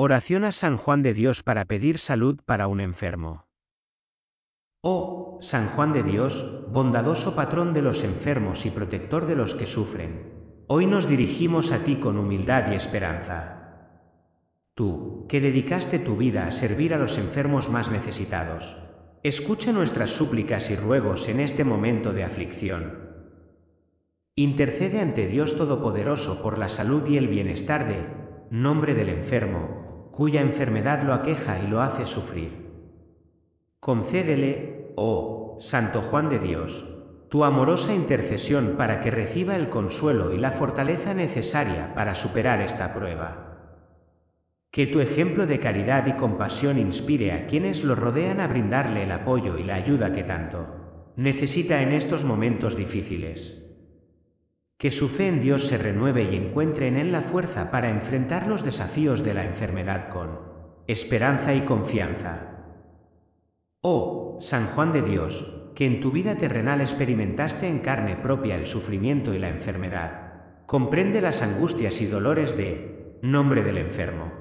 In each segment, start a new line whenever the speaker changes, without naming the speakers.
Oración a San Juan de Dios para pedir salud para un enfermo. Oh, San Juan de Dios, bondadoso patrón de los enfermos y protector de los que sufren, hoy nos dirigimos a ti con humildad y esperanza. Tú, que dedicaste tu vida a servir a los enfermos más necesitados, escucha nuestras súplicas y ruegos en este momento de aflicción. Intercede ante Dios Todopoderoso por la salud y el bienestar de, nombre del enfermo, cuya enfermedad lo aqueja y lo hace sufrir. Concédele, oh, Santo Juan de Dios, tu amorosa intercesión para que reciba el consuelo y la fortaleza necesaria para superar esta prueba. Que tu ejemplo de caridad y compasión inspire a quienes lo rodean a brindarle el apoyo y la ayuda que tanto necesita en estos momentos difíciles. Que su fe en Dios se renueve y encuentre en Él la fuerza para enfrentar los desafíos de la enfermedad con esperanza y confianza. Oh, San Juan de Dios, que en tu vida terrenal experimentaste en carne propia el sufrimiento y la enfermedad, comprende las angustias y dolores de nombre del enfermo.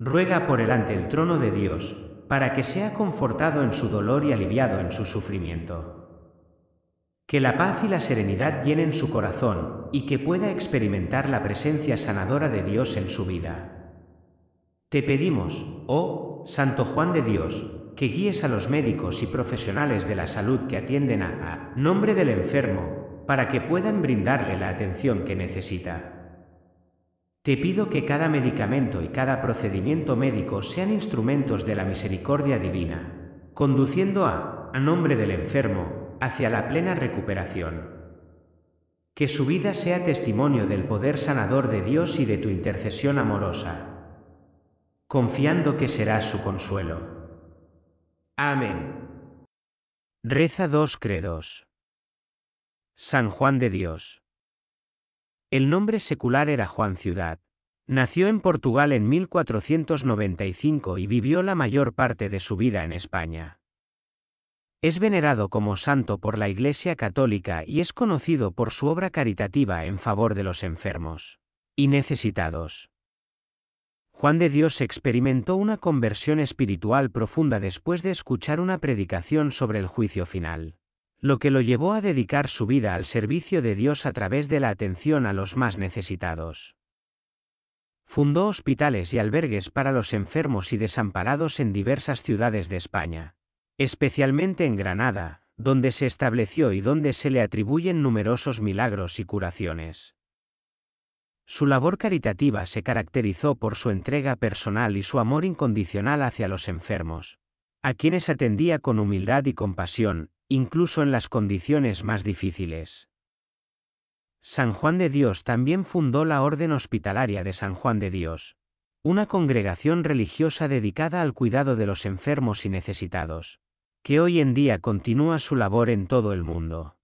Ruega por él ante el trono de Dios, para que sea confortado en su dolor y aliviado en su sufrimiento. Que la paz y la serenidad llenen su corazón y que pueda experimentar la presencia sanadora de Dios en su vida. Te pedimos, oh Santo Juan de Dios, que guíes a los médicos y profesionales de la salud que atienden a, nombre del enfermo, para que puedan brindarle la atención que necesita. Te pido que cada medicamento y cada procedimiento médico sean instrumentos de la misericordia divina, conduciendo a, a nombre del enfermo, hacia la plena recuperación. Que su vida sea testimonio del poder sanador de Dios y de tu intercesión amorosa, confiando que serás su consuelo. Amén. Reza dos credos. San Juan de Dios. El nombre secular era Juan Ciudad. Nació en Portugal en 1495 y vivió la mayor parte de su vida en España. Es venerado como santo por la Iglesia Católica y es conocido por su obra caritativa en favor de los enfermos y necesitados. Juan de Dios experimentó una conversión espiritual profunda después de escuchar una predicación sobre el juicio final, lo que lo llevó a dedicar su vida al servicio de Dios a través de la atención a los más necesitados. Fundó hospitales y albergues para los enfermos y desamparados en diversas ciudades de España especialmente en Granada, donde se estableció y donde se le atribuyen numerosos milagros y curaciones. Su labor caritativa se caracterizó por su entrega personal y su amor incondicional hacia los enfermos, a quienes atendía con humildad y compasión, incluso en las condiciones más difíciles. San Juan de Dios también fundó la Orden Hospitalaria de San Juan de Dios, una congregación religiosa dedicada al cuidado de los enfermos y necesitados que hoy en día continúa su labor en todo el mundo.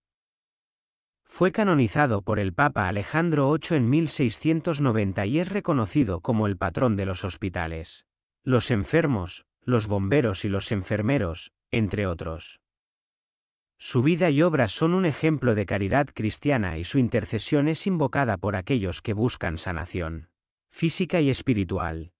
Fue canonizado por el Papa Alejandro VIII en 1690 y es reconocido como el patrón de los hospitales, los enfermos, los bomberos y los enfermeros, entre otros. Su vida y obra son un ejemplo de caridad cristiana y su intercesión es invocada por aquellos que buscan sanación física y espiritual.